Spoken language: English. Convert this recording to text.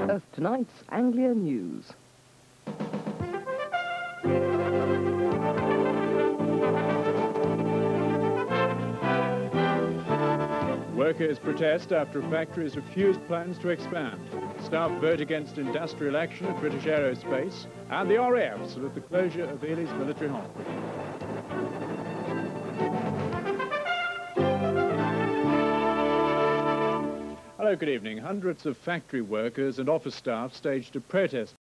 of tonight's Anglia News. Workers protest after a factory has refused plans to expand. Staff vote against industrial action at British Aerospace, and the RAF salute the closure of Ely's military hospital. Hello, good evening. Hundreds of factory workers and office staff staged a protest